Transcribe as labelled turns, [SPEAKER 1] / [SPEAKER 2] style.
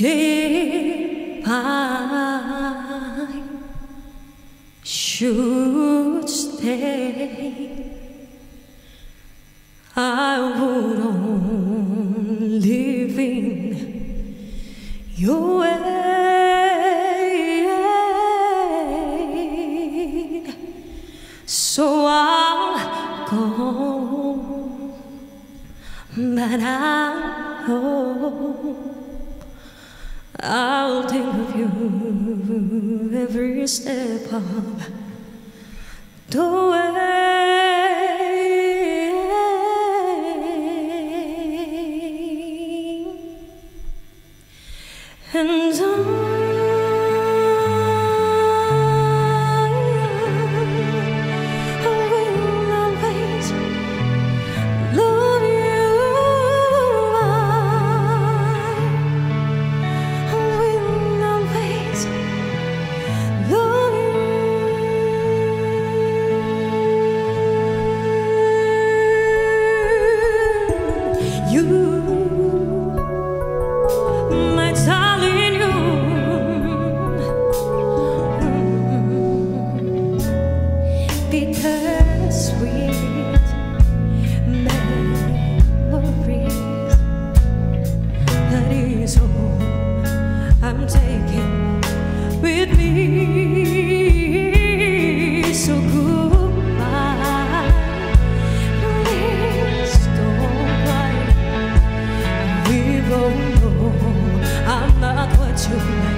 [SPEAKER 1] If I should stay, I would only live in your way. So I'll go, but I'll go. I'll think of you every step of the way. And i to me.